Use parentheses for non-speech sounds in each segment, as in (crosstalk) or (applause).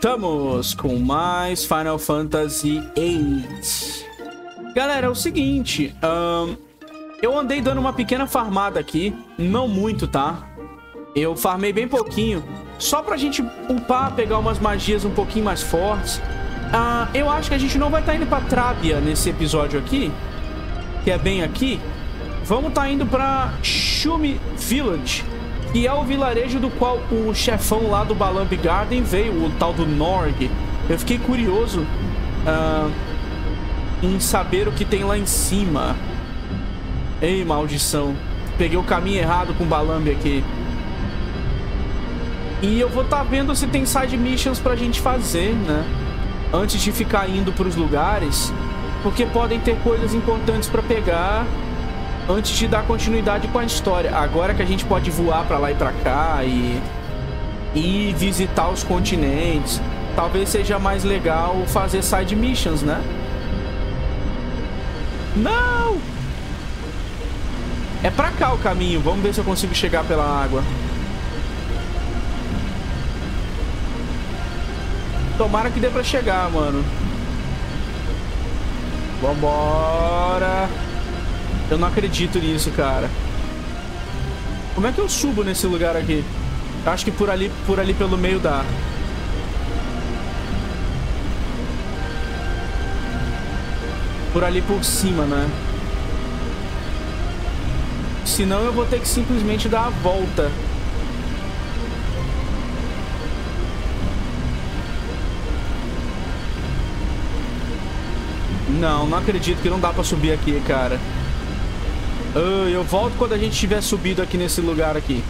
voltamos com mais Final Fantasy VIII. Galera, é o seguinte, um, eu andei dando uma pequena farmada aqui, não muito, tá? Eu farmei bem pouquinho, só pra gente upar, pegar umas magias um pouquinho mais fortes. Uh, eu acho que a gente não vai estar tá indo pra Trábia nesse episódio aqui, que é bem aqui. Vamos estar tá indo pra Shumi Village, que é o vilarejo do qual o chefão lá do Balamb Garden veio, o tal do Norg. Eu fiquei curioso uh, em saber o que tem lá em cima. Ei, maldição. Peguei o caminho errado com o Balamb aqui. E eu vou estar tá vendo se tem side missions pra gente fazer, né? Antes de ficar indo pros lugares. Porque podem ter coisas importantes pra pegar antes de dar continuidade com a história. Agora que a gente pode voar pra lá e pra cá e, e visitar os continentes, talvez seja mais legal fazer side missions, né? Não! É pra cá o caminho. Vamos ver se eu consigo chegar pela água. Tomara que dê pra chegar, mano. Vambora. Eu não acredito nisso, cara. Como é que eu subo nesse lugar aqui? Acho que por ali, por ali pelo meio dá. Por ali por cima, né? Senão eu vou ter que simplesmente dar a volta. Não, não acredito que não dá pra subir aqui, cara. Eu volto quando a gente tiver subido aqui nesse lugar aqui.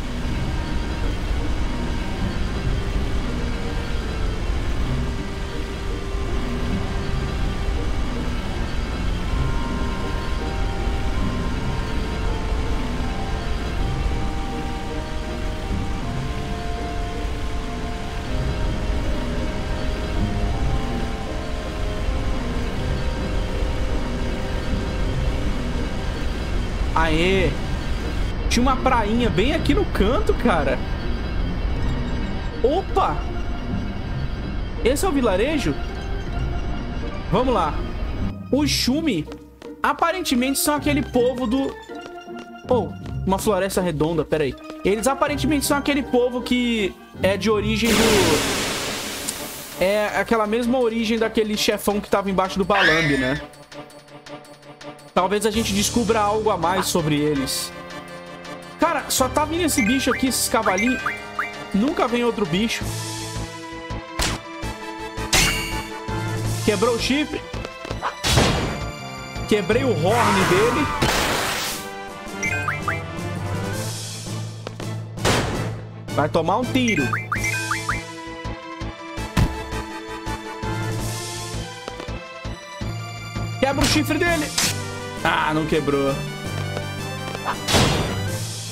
Prainha bem aqui no canto, cara. Opa! Esse é o vilarejo? Vamos lá. Os Shumi aparentemente são aquele povo do... Oh, uma floresta redonda, peraí. Eles aparentemente são aquele povo que é de origem do... É aquela mesma origem daquele chefão que tava embaixo do Balamb, né? Talvez a gente descubra algo a mais sobre eles. Cara, só tá vindo esse bicho aqui, esses cavalinhos. Nunca vem outro bicho. Quebrou o chifre. Quebrei o horn dele. Vai tomar um tiro. Quebra o chifre dele. Ah, não quebrou.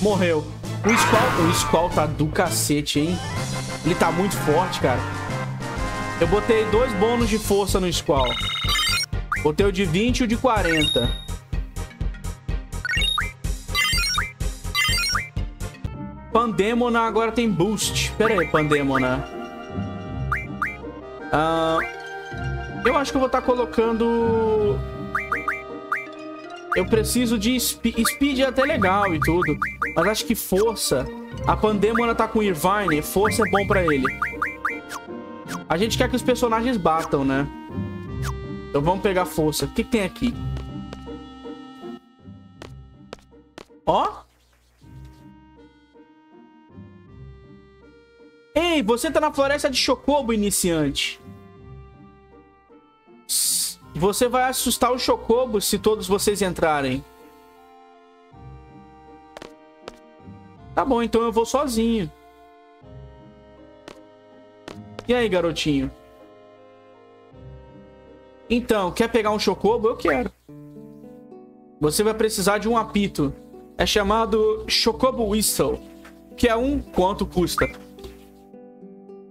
Morreu. O Squall, o Squall tá do cacete, hein? Ele tá muito forte, cara. Eu botei dois bônus de força no Squall. Botei o de 20 e o de 40. Pandemona agora tem boost. Pera aí, Pandemona. Ah, eu acho que eu vou estar tá colocando eu preciso de speed. Speed é até legal e tudo. Mas acho que força... A Pandemona tá com Irvine. Força é bom pra ele. A gente quer que os personagens batam, né? Então vamos pegar força. O que, que tem aqui? Ó. Ei, você tá na floresta de Chocobo, iniciante. Você vai assustar os chocobos se todos vocês entrarem. Tá bom, então eu vou sozinho. E aí, garotinho? Então, quer pegar um chocobo? Eu quero. Você vai precisar de um apito. É chamado Chocobo Whistle. Que é um... Quanto custa?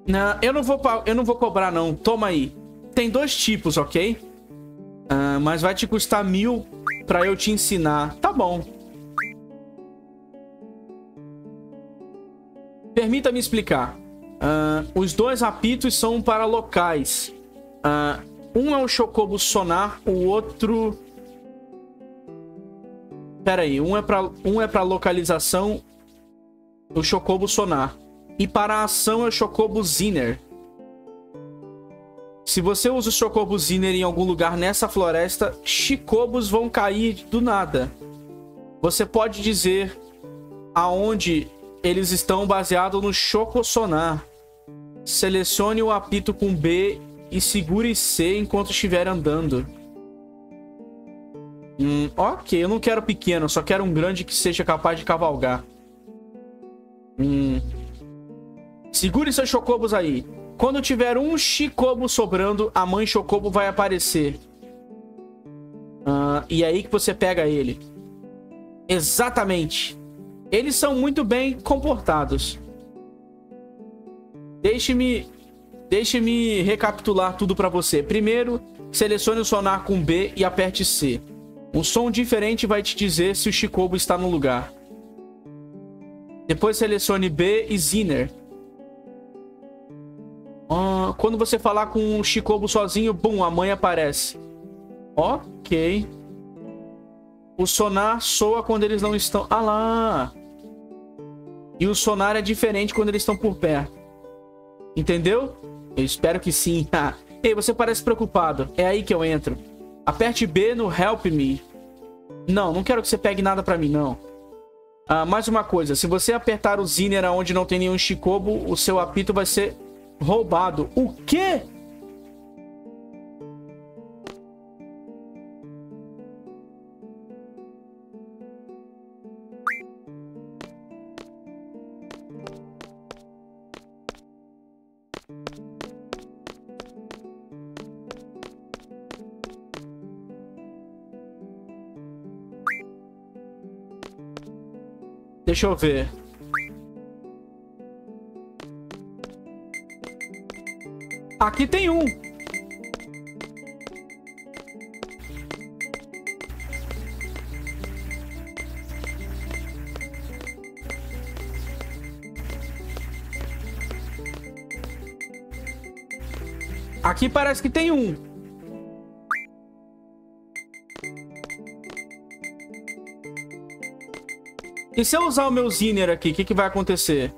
Não, eu não vou, eu não vou cobrar, não. Toma aí. Tem dois tipos, ok? Ah, mas vai te custar mil pra eu te ensinar. Tá bom. Permita-me explicar. Uh, os dois apitos são para locais. Uh, um é o Chocobo Sonar, o outro... Pera aí, um é para um é para localização, o Chocobo Sonar. E para a ação é o Chocobo Ziner. Se você usa o Chocobo Ziner em algum lugar nessa floresta, Chicobos vão cair do nada. Você pode dizer aonde eles estão baseados no Chocosonar. Selecione o apito com B e segure C enquanto estiver andando. Hum, ok, eu não quero pequeno, só quero um grande que seja capaz de cavalgar. Hum. Segure seus chocobos aí. Quando tiver um chicobo sobrando, a mãe chocobo vai aparecer. Uh, e é aí que você pega ele. Exatamente. Eles são muito bem comportados. Deixe-me deixe-me recapitular tudo para você. Primeiro, selecione o sonar com B e aperte C. Um som diferente vai te dizer se o Chicobo está no lugar. Depois selecione B e Ziner. Ah, quando você falar com o Chicobo sozinho, bum, a mãe aparece. Ok. O sonar soa quando eles não estão... Ah lá! E o sonar é diferente quando eles estão por perto. Entendeu? Eu espero que sim. (laughs) Ei, você parece preocupado. É aí que eu entro. Aperte B no Help Me. Não, não quero que você pegue nada pra mim, não. Ah, mais uma coisa. Se você apertar o Ziner onde não tem nenhum Chicobo, o seu apito vai ser roubado. O quê? Deixa eu ver. Aqui tem um. Aqui parece que tem um. E se eu usar o meu Ziner aqui, o que, que vai acontecer?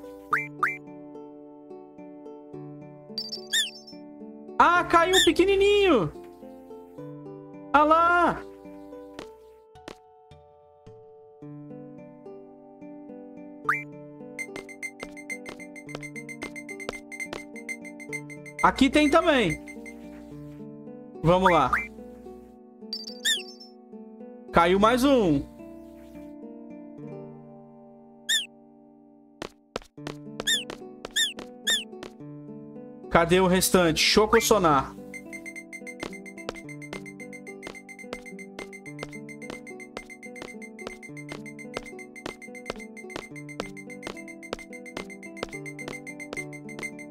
Aqui tem também. Vamos lá. Caiu mais um. Cadê o restante? Choco Sonar.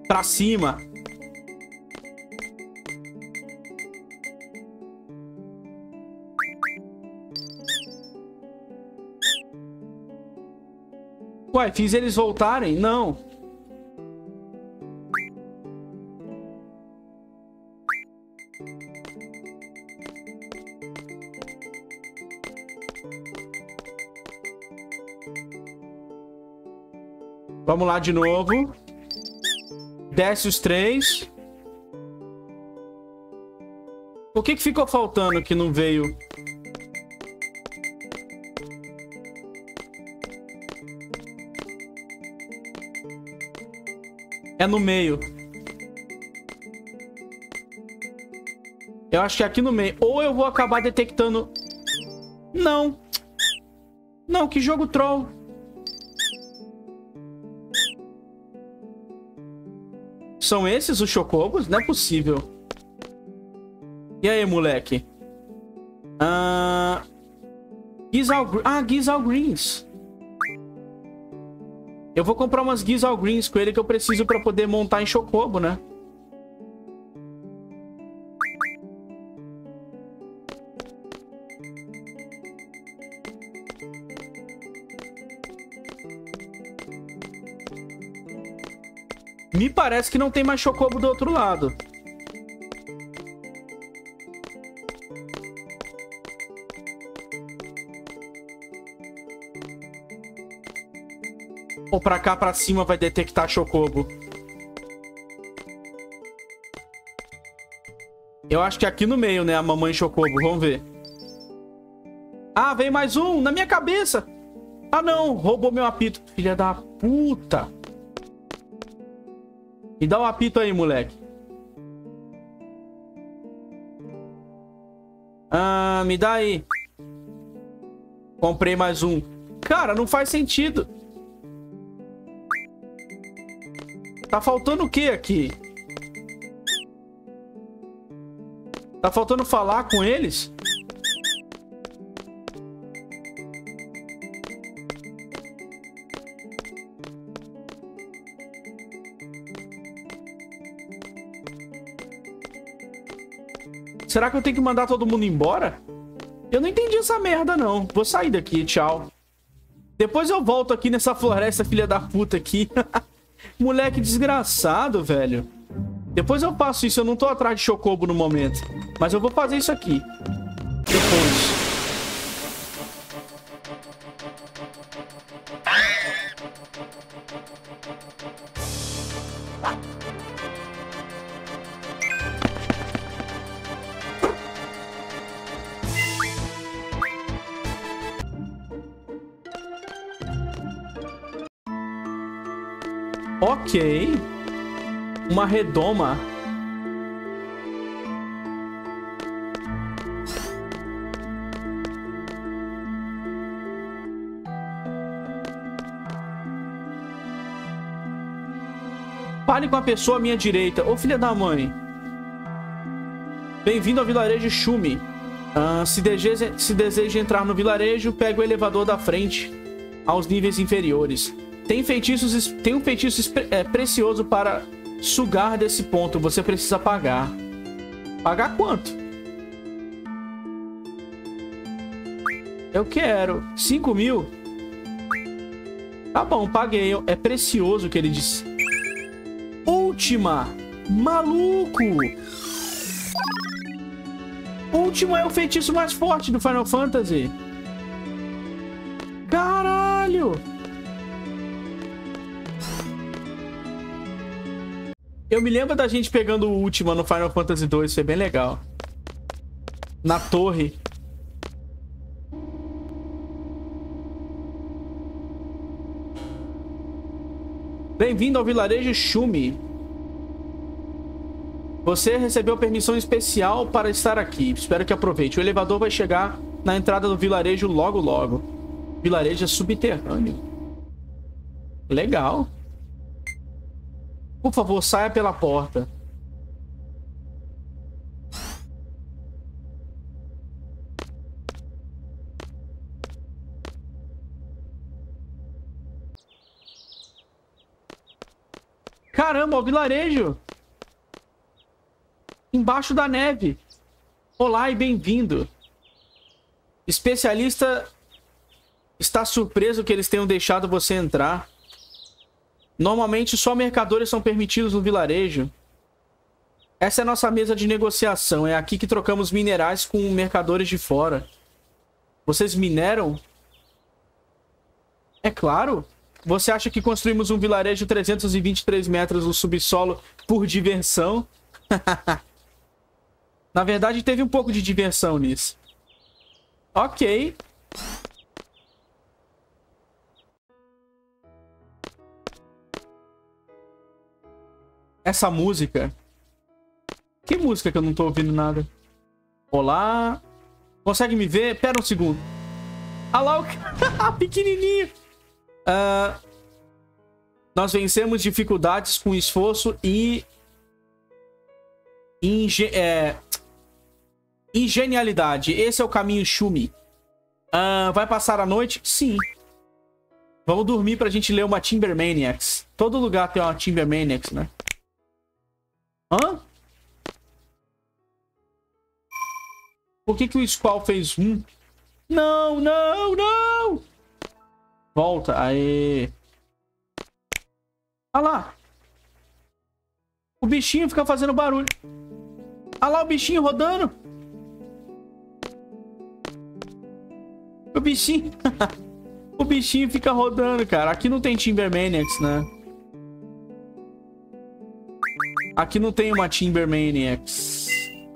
Pra cima. Fiz eles voltarem? Não. Vamos lá de novo. Desce os três. O que, que ficou faltando que não veio? É no meio. Eu acho que é aqui no meio. Ou eu vou acabar detectando... Não. Não, que jogo troll. São esses os chocobos? Não é possível. E aí, moleque? Ah... Gizal... Ah, Gizal Greens. Eu vou comprar umas Gizal Greens com ele que eu preciso pra poder montar em chocobo, né? Me parece que não tem mais chocobo do outro lado. Ou pra cá, pra cima, vai detectar chocobo. Eu acho que aqui no meio, né? A mamãe chocobo. Vamos ver. Ah, vem mais um. Na minha cabeça. Ah, não. Roubou meu apito. Filha da puta. Me dá o um apito aí, moleque. Ah, me dá aí. Comprei mais um. Cara, não faz sentido. Tá faltando o que aqui? Tá faltando falar com eles? Será que eu tenho que mandar todo mundo embora? Eu não entendi essa merda, não. Vou sair daqui, tchau. Depois eu volto aqui nessa floresta, filha da puta aqui. (laughs) Moleque desgraçado, velho. Depois eu passo isso. Eu não tô atrás de Chocobo no momento. Mas eu vou fazer isso aqui. Depois. Ok. Uma redoma. Fale com a pessoa à minha direita. Ô, filha da mãe. Bem-vindo ao vilarejo Shumi. Uh, se, deseja, se deseja entrar no vilarejo, pegue o elevador da frente aos níveis inferiores. Tem feitiços, tem um feitiço é, precioso para sugar desse ponto. Você precisa pagar. Pagar quanto? Eu quero. 5 mil? Tá bom, paguei. É precioso o que ele disse. Última! Maluco! Última é o feitiço mais forte do Final Fantasy. Eu me lembro da gente pegando o último no Final Fantasy 2, foi bem legal. Na torre. Bem-vindo ao vilarejo Shumi. Você recebeu permissão especial para estar aqui. Espero que aproveite. O elevador vai chegar na entrada do vilarejo logo logo. Vilarejo subterrâneo. Legal. Por favor, saia pela porta. Caramba, o vilarejo! Embaixo da neve. Olá e bem-vindo. Especialista está surpreso que eles tenham deixado você entrar. Normalmente só mercadores são permitidos no vilarejo. Essa é a nossa mesa de negociação. É aqui que trocamos minerais com mercadores de fora. Vocês mineram? É claro. Você acha que construímos um vilarejo de 323 metros no subsolo por diversão? (laughs) Na verdade, teve um pouco de diversão nisso. Ok. Essa música. Que música que eu não tô ouvindo nada? Olá. Consegue me ver? Pera um segundo. Olha lá o pequenininho. Uh, nós vencemos dificuldades com esforço e... Inge é... Ingenialidade. Esse é o caminho Shumi. Uh, vai passar a noite? Sim. Vamos dormir pra gente ler uma Timber Maniacs. Todo lugar tem uma Timber Maniacs, né? Hã? Por que, que o Squall fez um? Não, não, não! Volta, aê. Olha lá. O bichinho fica fazendo barulho. Olha lá o bichinho rodando. O bichinho... (laughs) o bichinho fica rodando, cara. Aqui não tem Timbermaniacs, né? Aqui não tem uma Timbermaniacs.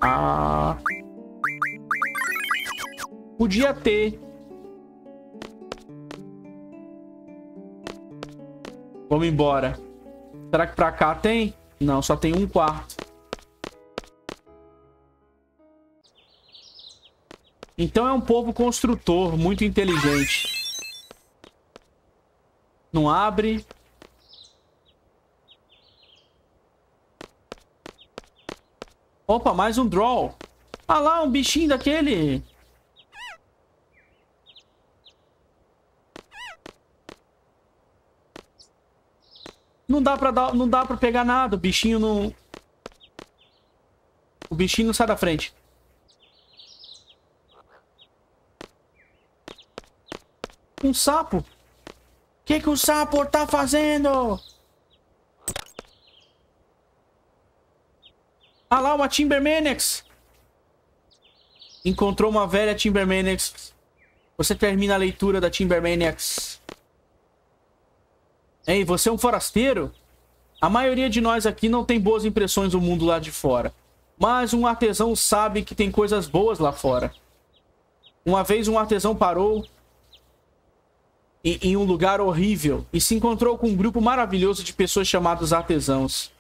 Ah... Podia ter. Vamos embora. Será que pra cá tem? Não, só tem um quarto. Então é um povo construtor, muito inteligente. Não abre. Opa, mais um draw. Ah lá, um bichinho daquele. Não dá pra, dar, não dá pra pegar nada. O bichinho não... O bichinho não sai da frente. Um sapo? O que, que o sapo tá fazendo? Ah lá, uma Timbermaniacs. Encontrou uma velha Timbermaniacs. Você termina a leitura da Timbermaniacs. Ei, você é um forasteiro? A maioria de nós aqui não tem boas impressões do mundo lá de fora. Mas um artesão sabe que tem coisas boas lá fora. Uma vez um artesão parou em, em um lugar horrível e se encontrou com um grupo maravilhoso de pessoas chamados artesãos.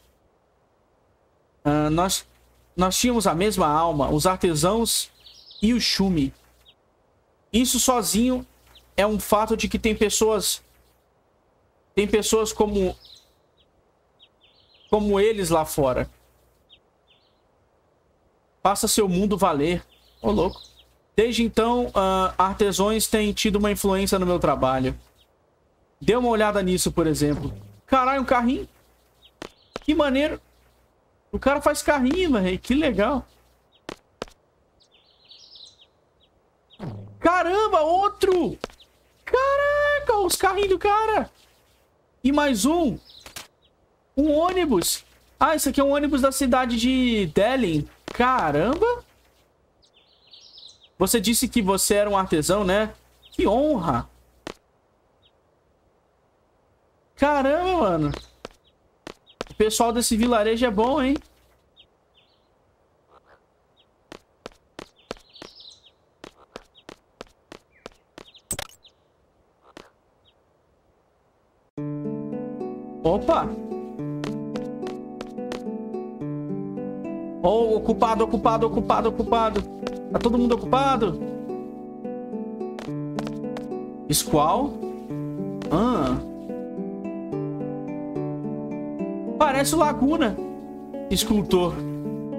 Uh, nós, nós tínhamos a mesma alma, os artesãos e o Shumi. Isso sozinho é um fato de que tem pessoas tem pessoas como como eles lá fora. Faça seu mundo valer. Ô, oh, louco. Desde então, uh, artesões têm tido uma influência no meu trabalho. Dê uma olhada nisso, por exemplo. Caralho, um carrinho. Que maneiro. O cara faz carrinho, velho. Que legal. Caramba, outro! Caraca, os carrinhos do cara. E mais um. Um ônibus. Ah, esse aqui é um ônibus da cidade de Delhi. Caramba. Você disse que você era um artesão, né? Que honra. Caramba, mano. O pessoal desse vilarejo é bom, hein? Opa! Oh, ocupado, ocupado, ocupado, ocupado. Tá todo mundo ocupado? Squall? Ah. Parece Laguna. Escultor.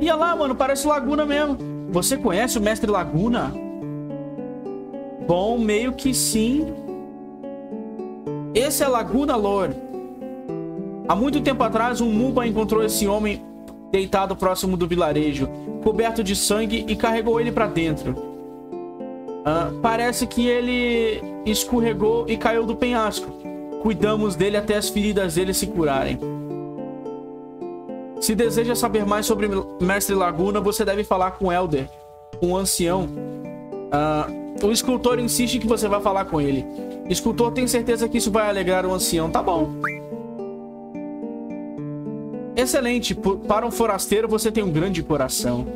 Ia lá, mano, parece Laguna mesmo. Você conhece o Mestre Laguna? Bom, meio que sim. Esse é Laguna Lord. Há muito tempo atrás, um Muba encontrou esse homem deitado próximo do vilarejo, coberto de sangue, e carregou ele para dentro. Uh, parece que ele escorregou e caiu do penhasco. Cuidamos dele até as feridas dele se curarem. Se deseja saber mais sobre Mestre Laguna, você deve falar com Elder, um ancião. Uh, o escultor insiste que você vai falar com ele. Escultor tem certeza que isso vai alegrar o ancião. Tá bom. Excelente. Para um forasteiro, você tem um grande coração.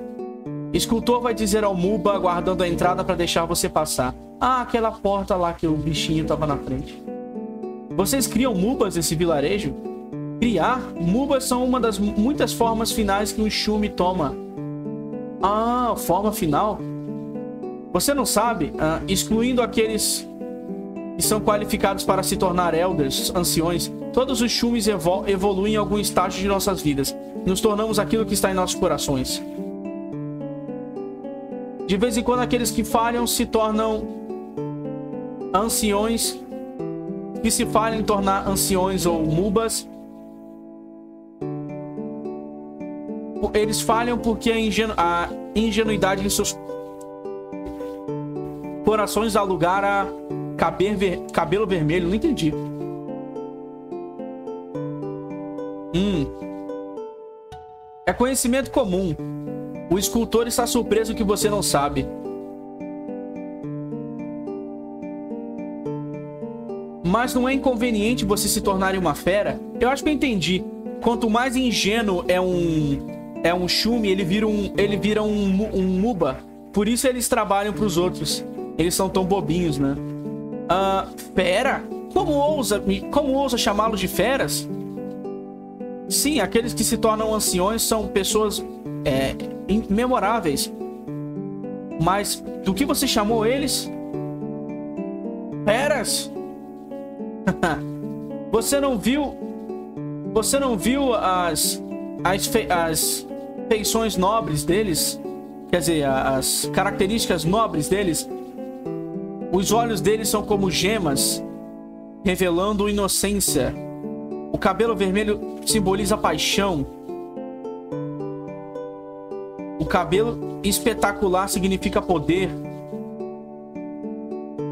Escultor vai dizer ao Muba, aguardando a entrada para deixar você passar. Ah, aquela porta lá que o bichinho estava na frente. Vocês criam Mubas nesse vilarejo? Criar? Mubas são uma das muitas formas finais que um Shumi toma. Ah, forma final? Você não sabe? Ah, excluindo aqueles que são qualificados para se tornar elders, anciões, todos os chumes evol evoluem em algum estágio de nossas vidas. Nos tornamos aquilo que está em nossos corações. De vez em quando, aqueles que falham se tornam anciões, que se falham em tornar anciões ou mubas. Eles falham porque a, ingenu a ingenuidade em seus corações dá lugar a Cabelo, ver... Cabelo vermelho, não entendi. Hum. conhecimento comum. O escultor está surpreso que você não sabe. Mas não é inconveniente você se tornar uma fera? Eu acho que eu entendi. Quanto mais ingênuo é um é um chume, ele vira um ele vira um, um muba. Por isso eles trabalham para os outros. Eles são tão bobinhos, né? Uh, fera? Como ousa, como ousa chamá-los de feras? Sim, aqueles que se tornam anciões são pessoas é, memoráveis. Mas do que você chamou eles? Feras? (laughs) você não viu... Você não viu as, as, as feições nobres deles? Quer dizer, as características nobres deles? Os olhos deles são como gemas, revelando inocência. O cabelo vermelho simboliza paixão. O cabelo espetacular significa poder.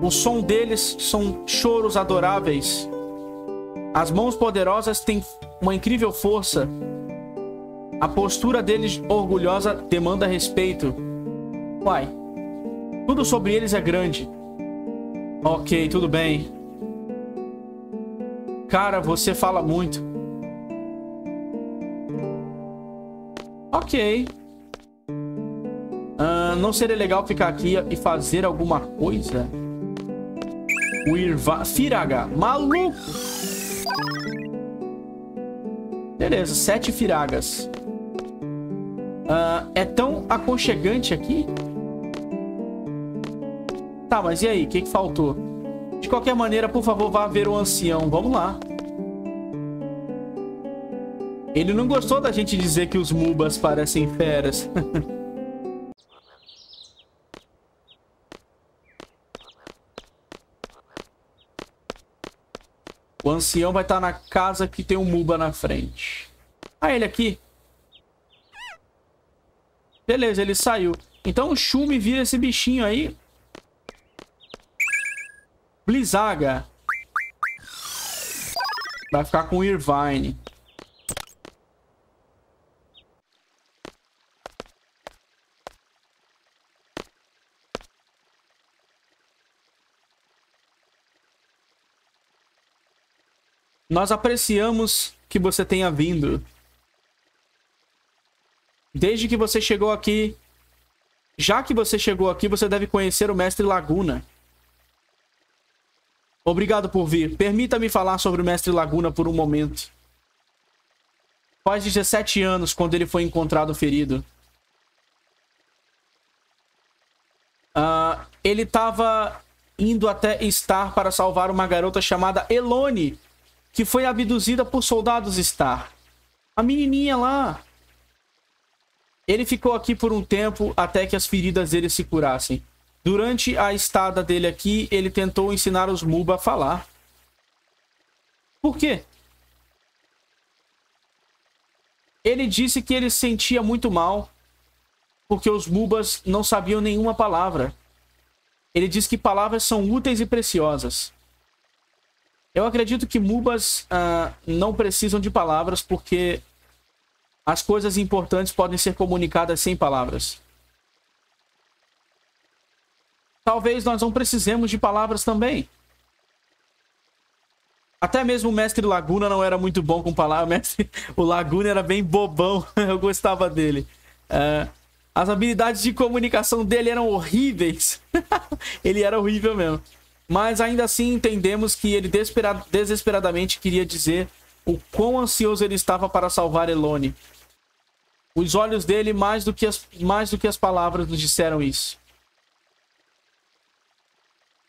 O som deles são choros adoráveis. As mãos poderosas têm uma incrível força. A postura deles orgulhosa demanda respeito. Uai, tudo sobre eles é grande. Ok, tudo bem. Cara, você fala muito. Ok. Uh, não seria legal ficar aqui e fazer alguma coisa? O Irva... Firaga. Maluco! Beleza, sete Firagas. Uh, é tão aconchegante aqui? Tá, mas e aí? O que, que faltou? De qualquer maneira, por favor, vá ver o ancião. Vamos lá. Ele não gostou da gente dizer que os Mubas parecem feras. (laughs) o ancião vai estar na casa que tem um Muba na frente. Ah, ele aqui. Beleza, ele saiu. Então o Shumi vira esse bichinho aí. Blizzaga. Vai ficar com Irvine. Nós apreciamos que você tenha vindo. Desde que você chegou aqui... Já que você chegou aqui, você deve conhecer o Mestre Laguna. Obrigado por vir. Permita-me falar sobre o Mestre Laguna por um momento. Faz 17 anos quando ele foi encontrado ferido. Uh, ele estava indo até Star para salvar uma garota chamada Elone, que foi abduzida por soldados Star. A menininha lá. Ele ficou aqui por um tempo até que as feridas dele se curassem. Durante a estada dele aqui, ele tentou ensinar os Muba a falar. Por quê? Ele disse que ele se sentia muito mal porque os Mubas não sabiam nenhuma palavra. Ele diz que palavras são úteis e preciosas. Eu acredito que Mubas uh, não precisam de palavras porque as coisas importantes podem ser comunicadas sem palavras. talvez nós não precisemos de palavras também. Até mesmo o mestre Laguna não era muito bom com palavras. (laughs) O, mestre, o Laguna era bem bobão. (laughs) Eu gostava dele. Uh, as habilidades de comunicação dele eram horríveis. (laughs) ele era horrível mesmo. Mas ainda assim entendemos que ele desesperadamente queria dizer o quão ansioso ele estava para salvar Elone. Os olhos dele, mais do que as, mais do que as palavras, nos disseram isso.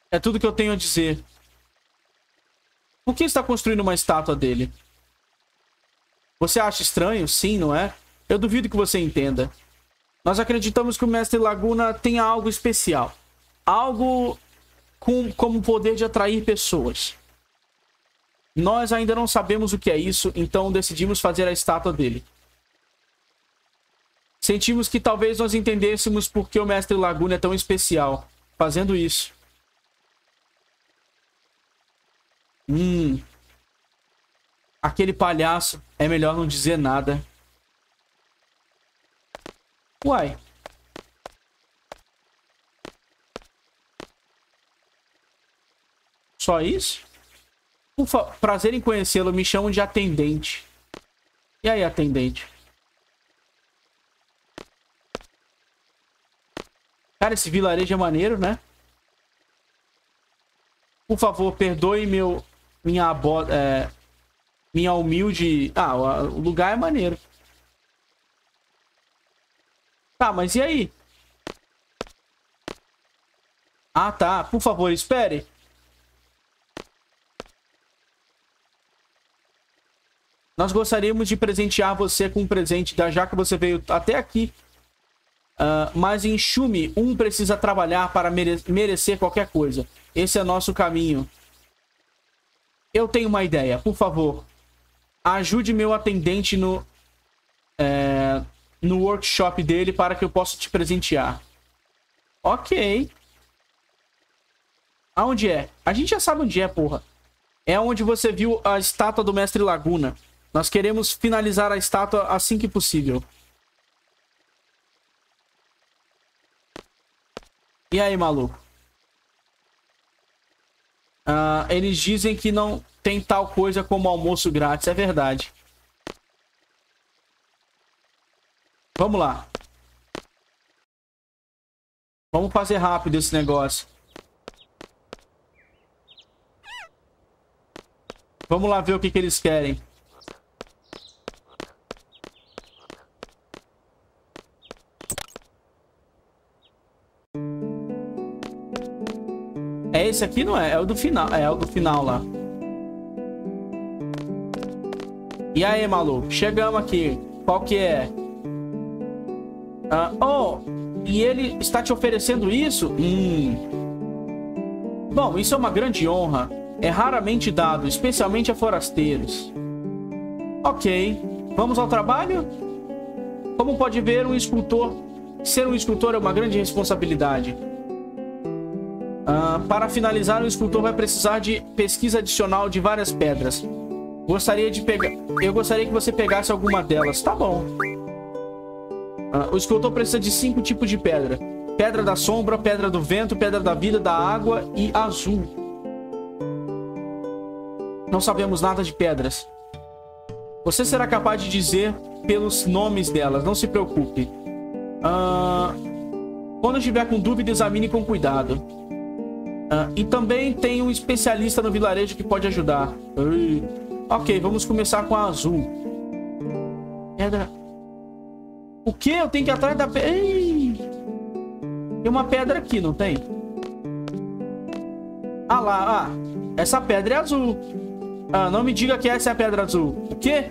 É tudo que eu tenho a dizer. Por que está construindo uma estátua dele? Você acha estranho? Sim, não é? Eu duvido que você entenda. Nós acreditamos que o Mestre Laguna tenha algo especial. Algo com, como poder de atrair pessoas. Nós ainda não sabemos o que é isso, então decidimos fazer a estátua dele. Sentimos que talvez nós entendêssemos por que o Mestre Laguna é tão especial fazendo isso. Hum. Aquele palhaço. É melhor não dizer nada. Uai. Só isso? Prazer em conhecê-lo. Me chamam de atendente. E aí, atendente? Cara, esse vilarejo é maneiro, né? Por favor, perdoe meu... Minha... É, minha humilde... Ah, o lugar é maneiro. Tá, mas e aí? Ah, tá. Por favor, espere. Nós gostaríamos de presentear você com um presente, da já que você veio até aqui. Uh, mas em Shumi, um precisa trabalhar para mere merecer qualquer coisa. Esse é nosso caminho. Eu tenho uma ideia, por favor. Ajude meu atendente no, é, no workshop dele para que eu possa te presentear. Ok. Aonde é? A gente já sabe onde é, porra. É onde você viu a estátua do Mestre Laguna. Nós queremos finalizar a estátua assim que possível. E aí, maluco? Uh, eles dizem que não tem tal coisa como almoço grátis. É verdade. Vamos lá. Vamos fazer rápido esse negócio. Vamos lá ver o que, que eles querem. Esse aqui, não é? É o do final. É, é o do final lá. E aí, maluco? Chegamos aqui. Qual que é? Ah, oh, e ele está te oferecendo isso? Hum. Bom, isso é uma grande honra. É raramente dado, especialmente a forasteiros. Ok. Vamos ao trabalho? Como pode ver, um escultor... Ser um escultor é uma grande responsabilidade. Uh, para finalizar, o escultor vai precisar de pesquisa adicional de várias pedras. Gostaria de pegar... Eu gostaria que você pegasse alguma delas. Tá bom. Uh, o escultor precisa de cinco tipos de pedra. Pedra da sombra, pedra do vento, pedra da vida, da água e azul. Não sabemos nada de pedras. Você será capaz de dizer pelos nomes delas. Não se preocupe. Uh, quando estiver com dúvida, examine com cuidado. Uh, e também tem um especialista no vilarejo que pode ajudar. Ui. Ok, vamos começar com a azul. Pedra. O que? Eu tenho que ir atrás da pedra. Tem uma pedra aqui, não tem? Ah lá, ah. Essa pedra é azul. Ah, não me diga que essa é a pedra azul. O quê?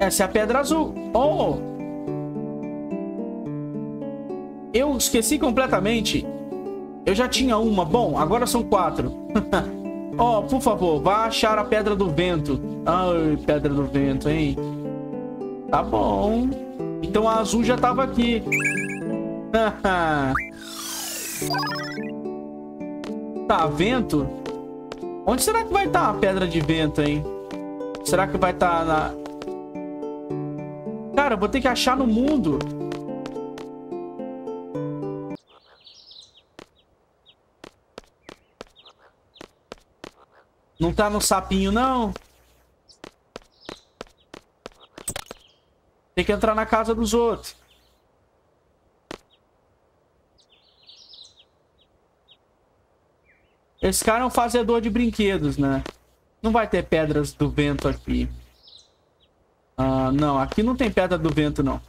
Essa é a pedra azul. Oh! Eu esqueci completamente. Eu já tinha uma. Bom, agora são quatro. (laughs) oh, por favor, vá achar a Pedra do Vento. Ai, Pedra do Vento, hein? Tá bom. Então a azul já tava aqui. (laughs) tá, vento? Onde será que vai estar tá a Pedra de Vento, hein? Será que vai estar tá na... Cara, eu vou ter que achar no mundo. Não tá no sapinho, não? Tem que entrar na casa dos outros. Esse cara é um fazedor de brinquedos, né? Não vai ter pedras do vento aqui. Ah, não. Aqui não tem pedra do vento, não.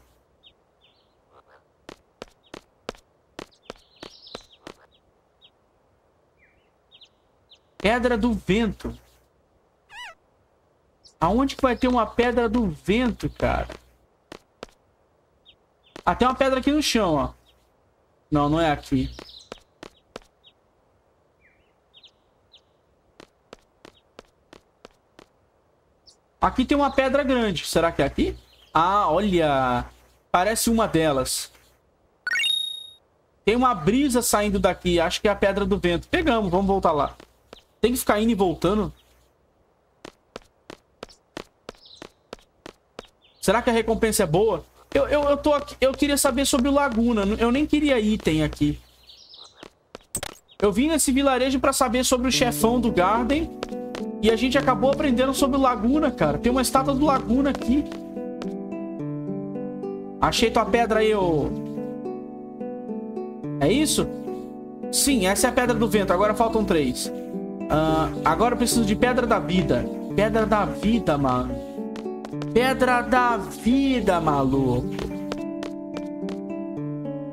Pedra do vento. Aonde que vai ter uma pedra do vento, cara? Ah, tem uma pedra aqui no chão, ó. Não, não é aqui. Aqui tem uma pedra grande. Será que é aqui? Ah, olha. Parece uma delas. Tem uma brisa saindo daqui. Acho que é a pedra do vento. Pegamos, vamos voltar lá. Tem que ficar indo e voltando. Será que a recompensa é boa? Eu, eu, eu, tô aqui, eu queria saber sobre o Laguna. Eu nem queria item aqui. Eu vim nesse vilarejo pra saber sobre o chefão do Garden. E a gente acabou aprendendo sobre o Laguna, cara. Tem uma estátua do Laguna aqui. Achei tua pedra aí, ô... É isso? Sim, essa é a pedra do vento. Agora faltam três. Uh, agora eu preciso de pedra da vida. Pedra da vida, mano. Pedra da vida, maluco.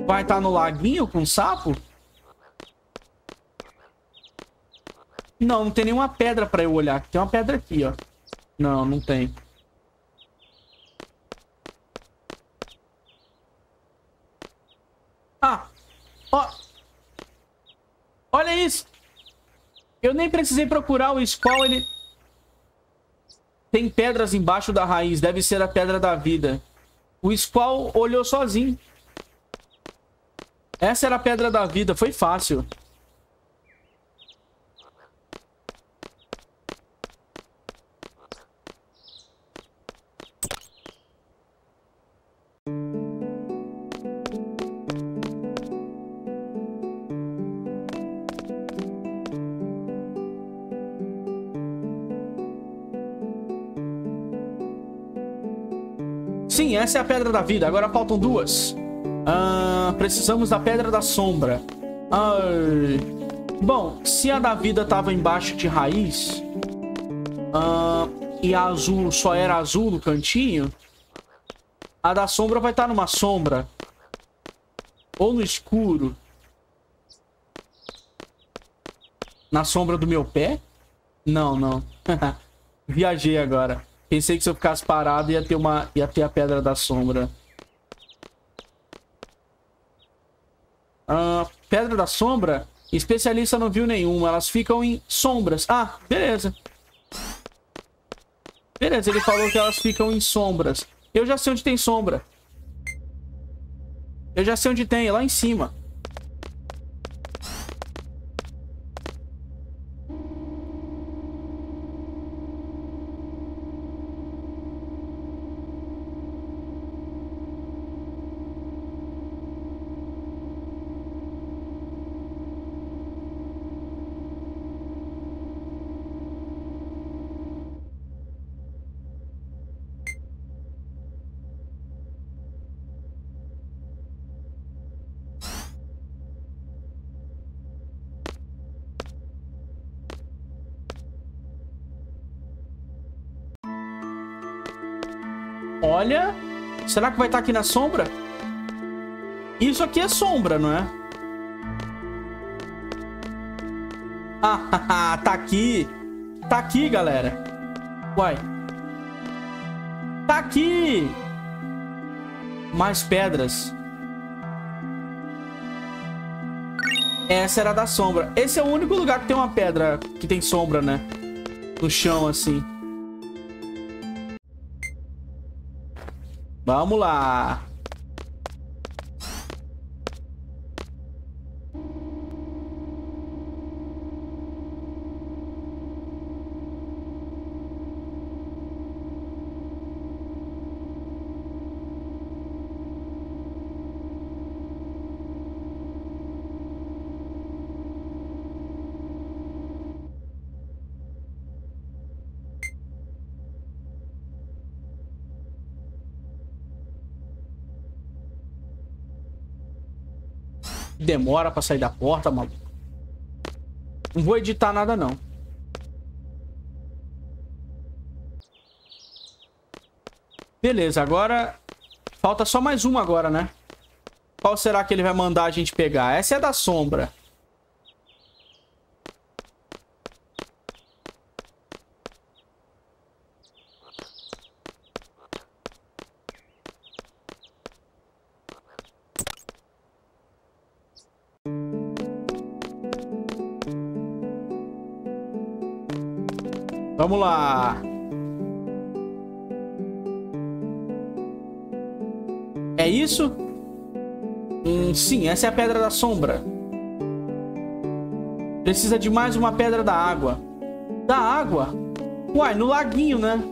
Vai estar tá no laguinho com sapo? Não, não tem nenhuma pedra pra eu olhar. Tem uma pedra aqui, ó. Não, não tem. Ah! Ó! Olha isso! Eu nem precisei procurar o Squall, ele... Tem pedras embaixo da raiz, deve ser a pedra da vida. O Squall olhou sozinho. Essa era a pedra da vida, foi fácil. Sim, essa é a Pedra da Vida. Agora faltam duas. Ah, precisamos da Pedra da Sombra. Ah, bom, se a da vida estava embaixo de raiz... Ah, e a azul só era azul no cantinho... A da sombra vai estar tá numa sombra. Ou no escuro. Na sombra do meu pé? Não, não. (laughs) Viajei agora. Pensei que se eu ficasse parado ia ter, uma, ia ter a Pedra da Sombra. Uh, Pedra da Sombra? Especialista não viu nenhuma. Elas ficam em sombras. Ah, beleza. Beleza, ele falou que elas ficam em sombras. Eu já sei onde tem sombra. Eu já sei onde tem, é lá em cima. Será que vai estar tá aqui na sombra? Isso aqui é sombra, não é? Ah, (laughs) tá aqui. Tá aqui, galera. Uai. Tá aqui. Mais pedras. Essa era da sombra. Esse é o único lugar que tem uma pedra que tem sombra, né? No chão, assim. Vamos lá. Demora pra sair da porta, maluco. Não vou editar nada, não. Beleza, agora... Falta só mais uma agora, né? Qual será que ele vai mandar a gente pegar? Essa é da sombra. Vamos lá. É isso? Hum, sim, essa é a Pedra da Sombra. Precisa de mais uma Pedra da Água. Da água? Uai, no laguinho, né?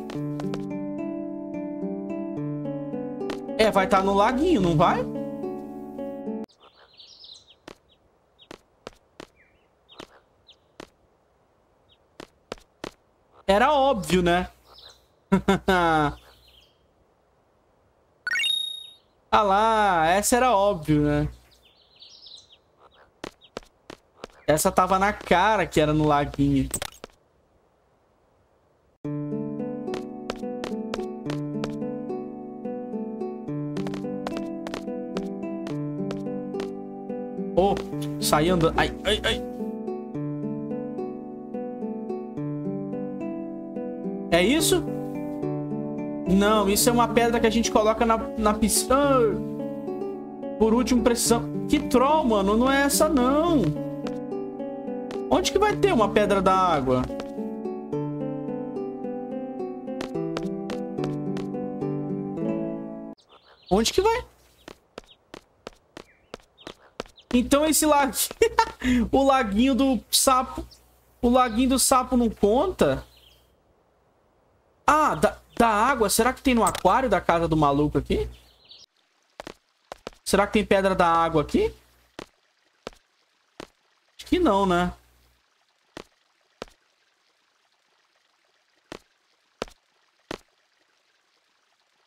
É, vai estar tá no laguinho, não vai? Era óbvio, né? (laughs) ah lá, essa era óbvio, né? Essa tava na cara que era no laguinho. Oh, sai. Ai, ai, ai. É isso? Não, isso é uma pedra que a gente coloca na, na piscina. Por último, pressão. Que troll, mano. Não é essa, não. Onde que vai ter uma pedra da água? Onde que vai? Então esse laguinho... (laughs) o laguinho do sapo... O laguinho do sapo não conta? Ah, da, da água. Será que tem no aquário da casa do maluco aqui? Será que tem pedra da água aqui? Acho que não, né?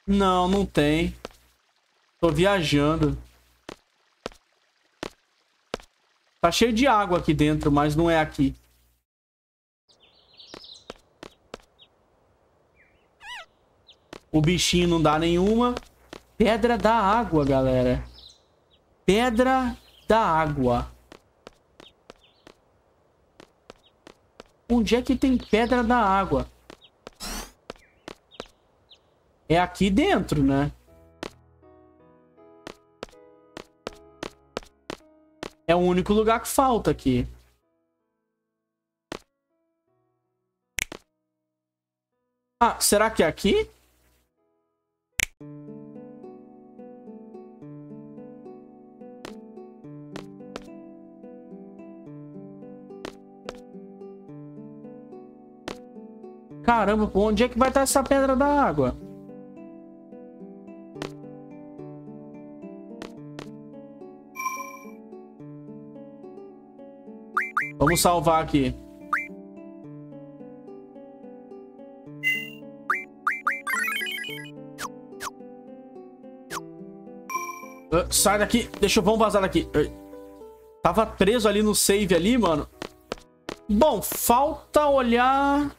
Não, não tem. Tô viajando. Tá cheio de água aqui dentro, mas não é aqui. O bichinho não dá nenhuma. Pedra da água, galera. Pedra da água. Onde é que tem pedra da água? é aqui dentro, né? É o único lugar que falta aqui. Ah, será que é aqui? Caramba, onde é que vai estar essa pedra da água? Vamos salvar aqui. Sai daqui. Deixa eu... Vamos vazar daqui. Tava preso ali no save ali, mano. Bom, falta olhar...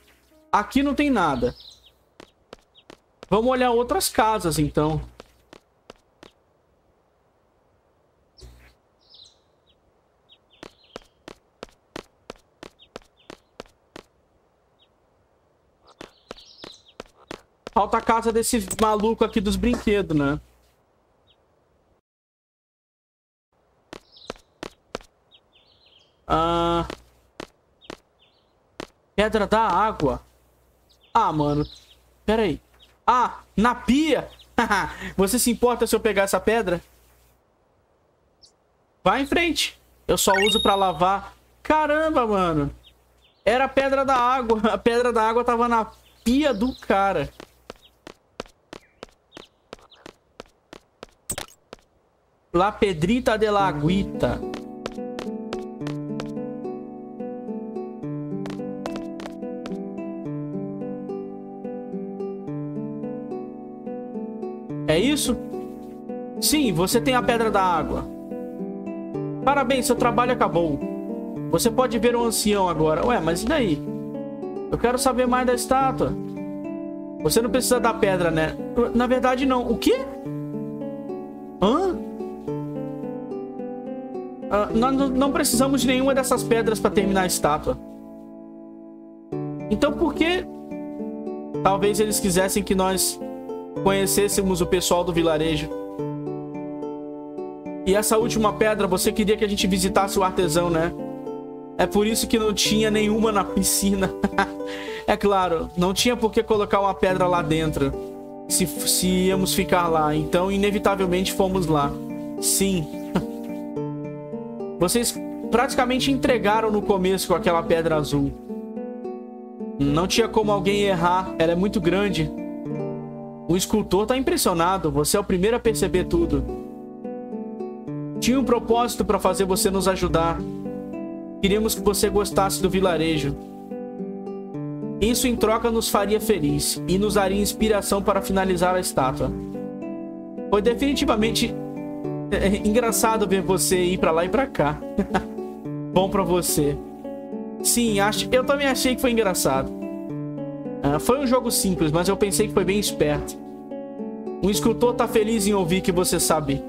Aqui não tem nada. Vamos olhar outras casas, então. Falta a casa desse maluco aqui dos brinquedos, né? Pedra da água. Ah, mano. Pera aí. Ah, na pia? (laughs) Você se importa se eu pegar essa pedra? Vai em frente. Eu só uso pra lavar. Caramba, mano. Era a pedra da água. (laughs) A pedra da água tava na pia do cara. La Pedrita de la Aguita. Isso? Sim, você tem a Pedra da Água. Parabéns, seu trabalho acabou. Você pode ver o ancião agora. Ué, mas e daí? Eu quero saber mais da estátua. Você não precisa da pedra, né? Na verdade, não. O quê? Hã? Uh, nós não precisamos de nenhuma dessas pedras para terminar a estátua. Então por que... Talvez eles quisessem que nós conhecêssemos o pessoal do vilarejo. E essa última pedra, você queria que a gente visitasse o artesão, né? É por isso que não tinha nenhuma na piscina. (laughs) é claro, não tinha por que colocar uma pedra lá dentro. Se, se íamos ficar lá. Então, inevitavelmente, fomos lá. Sim. (laughs) Vocês praticamente entregaram no começo com aquela pedra azul. Não tinha como alguém errar, ela é muito grande. O escultor tá impressionado. Você é o primeiro a perceber tudo. Tinha um propósito para fazer você nos ajudar. Queríamos que você gostasse do vilarejo. Isso em troca nos faria feliz e nos daria inspiração para finalizar a estátua. Foi definitivamente é, engraçado ver você ir para lá e para cá. (laughs) Bom para você. Sim, acho, eu também achei que foi engraçado. Uh, foi um jogo simples, mas eu pensei que foi bem esperto. Um escultor tá feliz em ouvir que você sabe.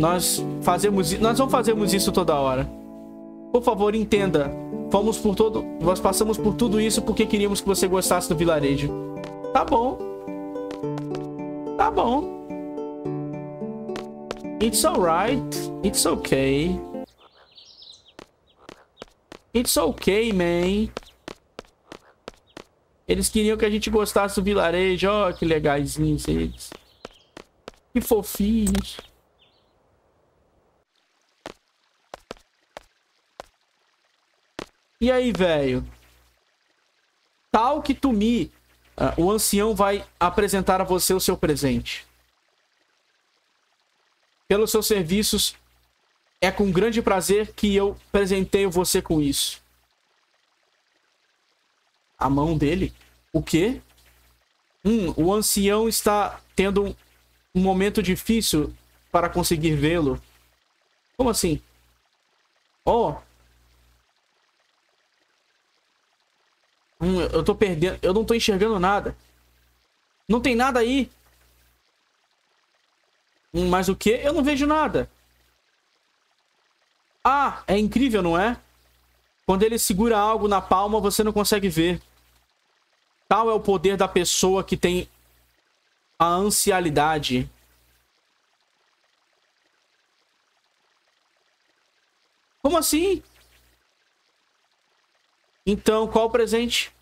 Nós fazemos, nós não fazemos isso toda hora. Por favor, entenda. Fomos por todo, nós passamos por tudo isso porque queríamos que você gostasse do vilarejo. Tá bom. Tá bom. It's alright. It's okay. It's okay, man. Eles queriam que a gente gostasse do vilarejo. Ó, oh, que legaisinhos eles. Que fofinhos. E aí, velho? Tal que Tumi, uh, o ancião vai apresentar a você o seu presente. Pelos seus serviços, é com grande prazer que eu presenteio você com isso. A mão dele? O quê? Hum, o ancião está tendo um, momento difícil para conseguir vê-lo. Como assim? Oh. Hum, eu tô perdendo. Eu não tô enxergando nada. Não tem nada aí. Hum, mas o que? Eu não vejo nada. Ah, é incrível, não é? Quando ele segura algo na palma, você não consegue ver. Tal é o poder da pessoa que tem a ansialidade. Como assim? Então, qual o presente?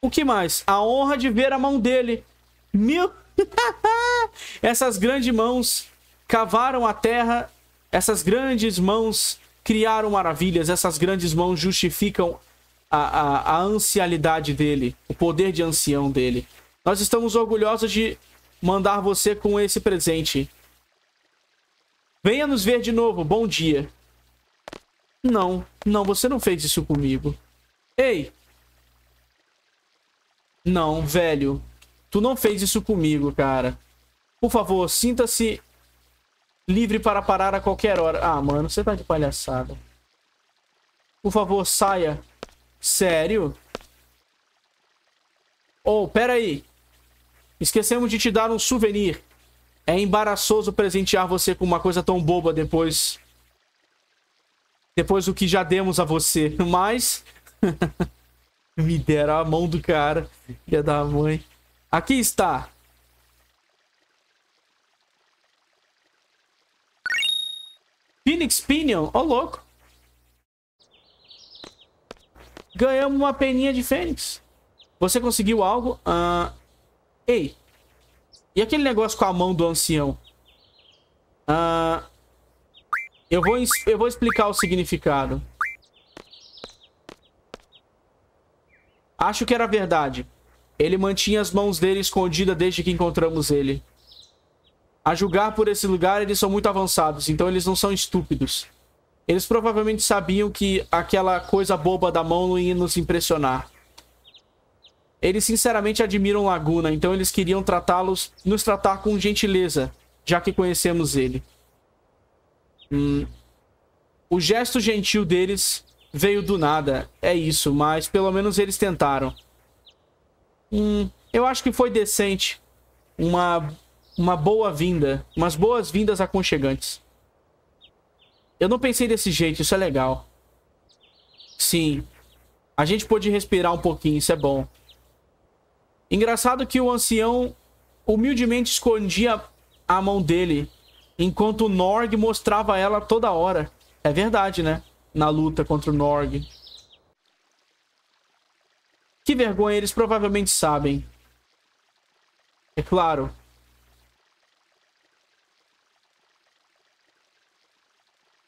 O que mais? A honra de ver a mão dele. Meu... (laughs) Essas grandes mãos cavaram a terra essas grandes mãos criaram maravilhas, essas grandes mãos justificam a, a, a ancialidade dele, o poder de ancião dele. Nós estamos orgulhosos de mandar você com esse presente. Venha nos ver de novo, bom dia. Não, não, você não fez isso comigo. Ei! Não, velho. Tu não fez isso comigo, cara. Por favor, sinta-se Livre para parar a qualquer hora. Ah, mano, você tá de palhaçada. Por favor, saia. Sério? Oh, pera aí. Esquecemos de te dar um souvenir. É embaraçoso presentear você com uma coisa tão boba depois... Depois do que já demos a você. (laughs) Mas... (laughs) Me deram a mão do cara. Ia da mãe. Aqui está. Phoenix Pinion, ó oh, louco. Ganhamos uma peninha de Fênix. Você conseguiu algo? Uh... Ei. E aquele negócio com a mão do ancião? Uh... Eu, vou, eu vou explicar o significado. Acho que era verdade. Ele mantinha as mãos dele escondidas desde que encontramos ele. A julgar por esse lugar, eles são muito avançados, então eles não são estúpidos. Eles provavelmente sabiam que aquela coisa boba da mão não ia nos impressionar. Eles sinceramente admiram Laguna, então eles queriam tratá-los, nos tratar com gentileza, já que conhecemos ele. Hum. O gesto gentil deles veio do nada, é isso, mas pelo menos eles tentaram. Hum, eu acho que foi decente. Uma uma boa-vinda, umas boas-vindas aconchegantes. Eu não pensei desse jeito, isso é legal. Sim. A gente pôde respirar um pouquinho, isso é bom. Engraçado que o ancião humildemente escondia a mão dele, enquanto o Norg mostrava ela toda hora. É verdade, né? Na luta contra o Norg. Que vergonha, eles provavelmente sabem. É claro,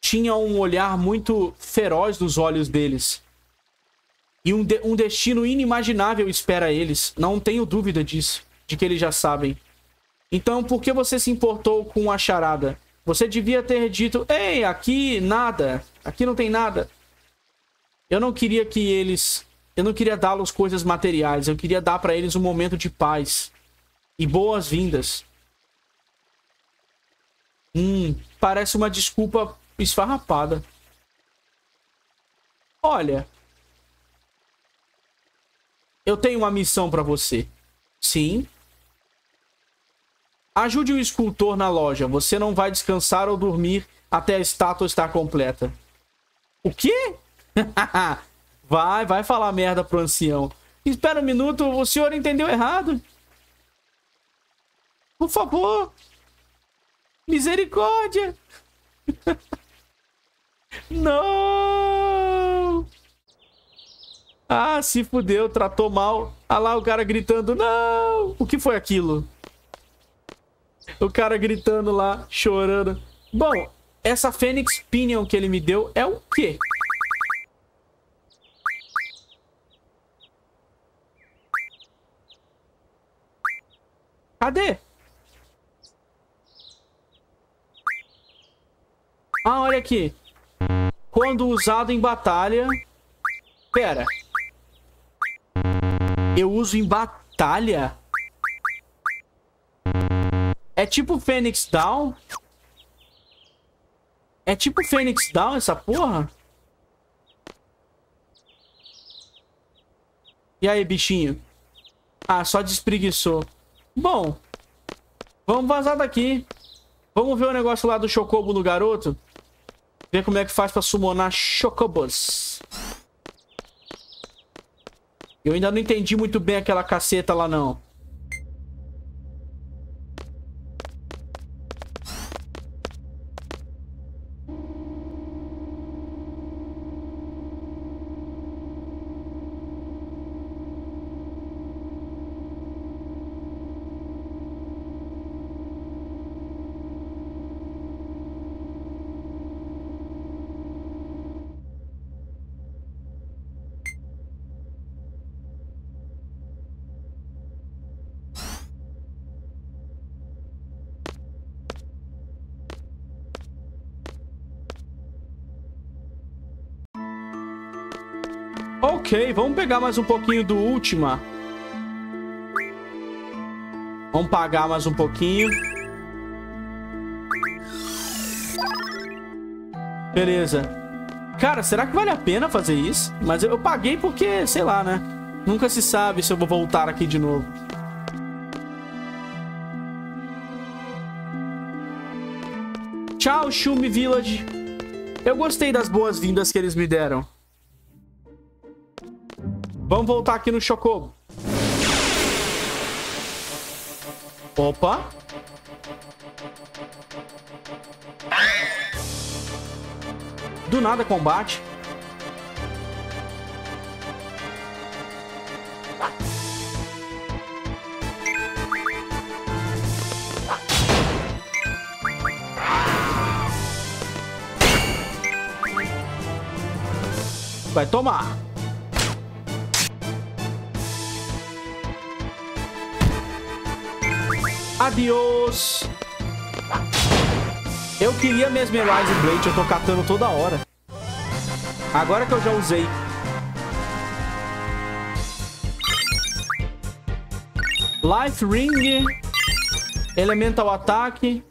tinha um olhar muito feroz nos olhos deles. E um, de um destino inimaginável espera eles. Não tenho dúvida disso. de que eles já sabem. Então, por que você se importou com a charada? Você devia ter dito, ei, aqui nada, aqui não tem nada. Eu não queria que eles... Eu não queria dar-los coisas materiais, eu queria dar para eles um momento de paz. E boas-vindas. Hum, parece uma desculpa esfarrapada. Olha, eu tenho uma missão para você. Sim. Ajude o escultor na loja. Você não vai descansar ou dormir até a estátua estar completa. O quê? (laughs) vai, vai falar merda pro ancião. Espera um minuto, o senhor entendeu errado. Por favor. Misericórdia. (laughs) não. Ah, se fudeu, tratou mal. Ah lá o cara gritando, não! O que foi aquilo? O cara gritando lá, chorando. Bom, essa Fênix Pinion que ele me deu é o quê? Cadê? Ah, olha aqui. Quando usado em batalha... Pera. Eu uso em batalha? É tipo Phoenix Down? É tipo Phoenix Down essa porra? E aí, bichinho? Ah, só despreguiçou. Bom, vamos vazar daqui. Vamos ver o negócio lá do Chocobo no garoto? Ver como é que faz pra summonar Chocobos. Eu ainda não entendi muito bem aquela caceta lá, não. Vamos pegar mais um pouquinho do Ultima. Vamos pagar mais um pouquinho. Beleza. Cara, será que vale a pena fazer isso? Mas eu, eu paguei porque, sei lá, né? Nunca se sabe se eu vou voltar aqui de novo. Tchau, Shumi Village. Eu gostei das boas-vindas que eles me deram. Vamos voltar aqui no Chocobo. Opa. Do nada combate. Vai tomar. Adiós. Eu queria Mesmerize Blade, eu tô catando toda hora. Agora que eu já usei. Life Ring. Elemental Ataque.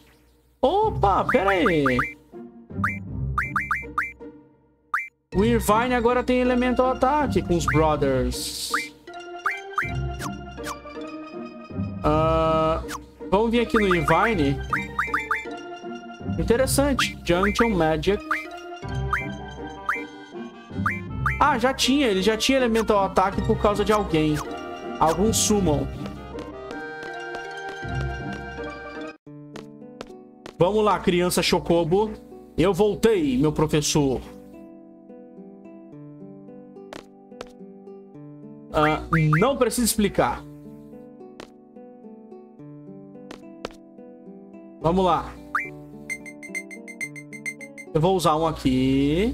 Opa, pera aí. O Irvine agora tem Elemental Ataque com os Brothers. Vamos vir aqui no Irvine. Interessante. Junction Magic. Ah, já tinha. Ele já tinha Elemental Ataque por causa de alguém. Algum Summon. Vamos lá, criança Chocobo. Eu voltei, meu professor. Uh, não precisa explicar. Vamos lá. Eu vou usar um aqui.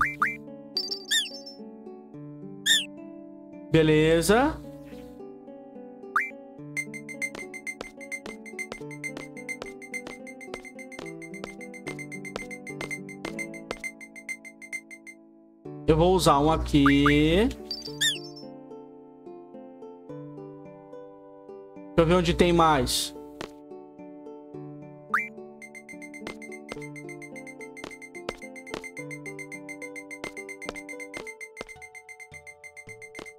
Beleza. Eu vou usar um aqui. Deixa eu ver onde tem mais.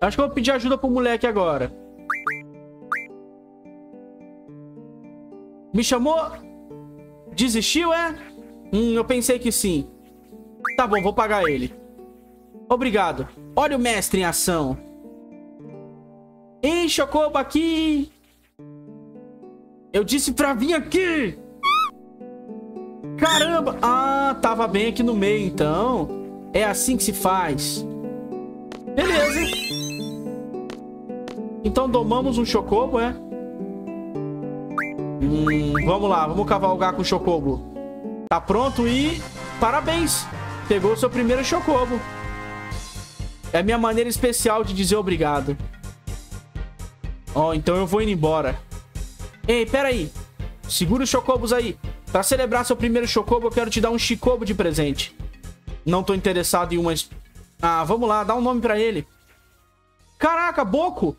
Acho que eu vou pedir ajuda pro moleque agora. Me chamou? Desistiu, é? Hum, eu pensei que sim. Tá bom, vou pagar ele. Obrigado. Olha o mestre em ação. Ei, Chocobo, aqui! Eu disse pra vir aqui! Caramba! Ah, tava bem aqui no meio, então. É assim que se faz. Beleza. Então domamos um chocobo, é? Hum, vamos lá, vamos cavalgar com o chocobo. Tá pronto e... Parabéns! Pegou o seu primeiro chocobo. É a minha maneira especial de dizer obrigado. Ó, oh, então eu vou indo embora. Ei, pera aí. Segura os chocobos aí. Pra celebrar seu primeiro chocobo, eu quero te dar um chicobo de presente. Não tô interessado em umas... Ah, vamos lá, dá um nome pra ele. Caraca, Boco!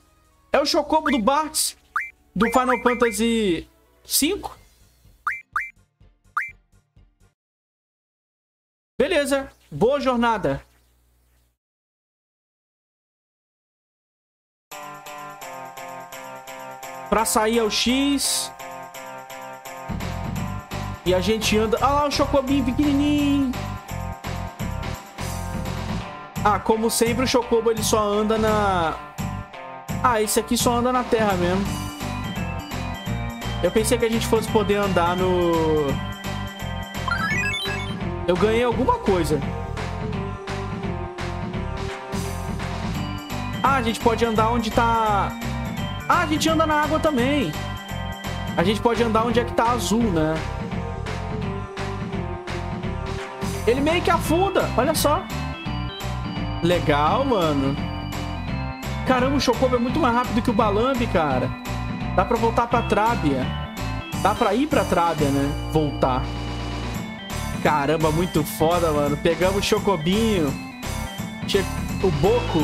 É o chocobo do Bartz do Final Fantasy V. Beleza, boa jornada. Pra sair é o X. E a gente anda... Ah lá, o Chocobinho pequenininho. Ah, como sempre, o Chocobo ele só anda na... Ah, esse aqui só anda na terra mesmo. Eu pensei que a gente fosse poder andar no... Eu ganhei alguma coisa. Ah, a gente pode andar onde tá... Ah, a gente anda na água também. A gente pode andar onde é que tá azul, né? Ele meio que afunda, olha só. Legal, mano. Caramba, o Chocobo é muito mais rápido que o Balambi, cara. Dá pra voltar pra Trábia. Dá pra ir pra Trábia, né? Voltar. Caramba, muito foda, mano. Pegamos o Chocobinho. O Boco.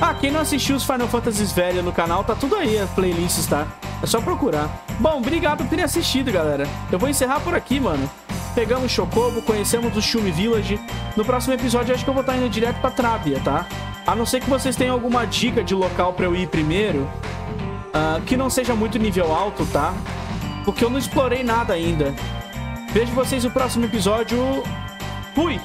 Ah, quem não assistiu os Final Fantasies velhos no canal, tá tudo aí, as playlists, tá? É só procurar. Bom, obrigado por terem assistido, galera. Eu vou encerrar por aqui, mano. Pegamos Chocobo, conhecemos o Shumi Village. No próximo episódio, acho que eu vou estar indo direto pra Trábia, tá? A não ser que vocês tenham alguma dica de local pra eu ir primeiro. Uh, que não seja muito nível alto, tá? Porque eu não explorei nada ainda. Vejo vocês no próximo episódio. Fui!